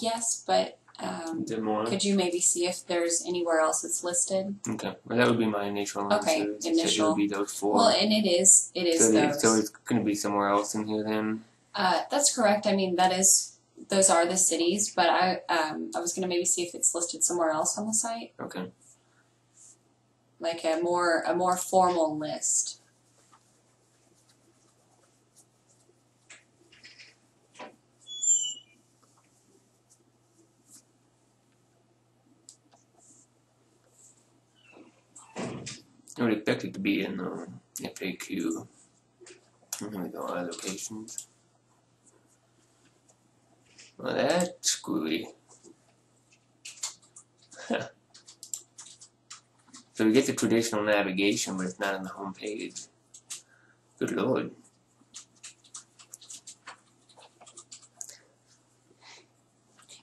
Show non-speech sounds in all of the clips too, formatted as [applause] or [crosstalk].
Yes, but um, could you maybe see if there's anywhere else it's listed? Okay, well, that would be my initial Okay, answer. So initial. It would be those four. Well, and it is. It is so, those. so it's going to be somewhere else in here then. Uh, that's correct. I mean, that is. Those are the cities, but I um, I was gonna maybe see if it's listed somewhere else on the site, Okay. like a more a more formal list. I would expect it to be in um, the FAQ. Here oh we go, our locations. Well, that's screwy. [laughs] so we get the traditional navigation, but it's not on the home page. Good lord.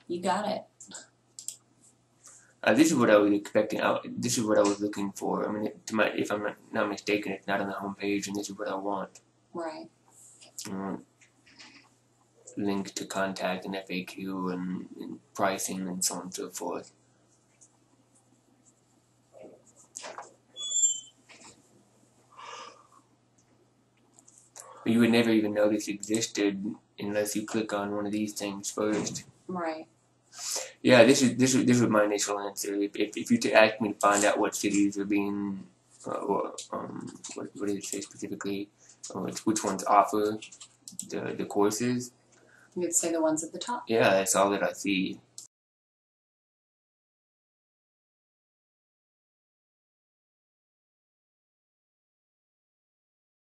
You got it. Uh, this is what I was expecting. I, this is what I was looking for. I mean, it, my, if I'm not, not mistaken, it's not on the home page, and this is what I want. Right. um, link to contact and FAQ and, and pricing and so on and so forth. But you would never even know this existed unless you click on one of these things first. Right. Yeah, this is this is this was my initial answer. If if, if you to ask me to find out what cities are being, uh, or um, what what did it say specifically, uh, which, which ones offer the the courses, You'd say the ones at the top. yeah, that's all that I see.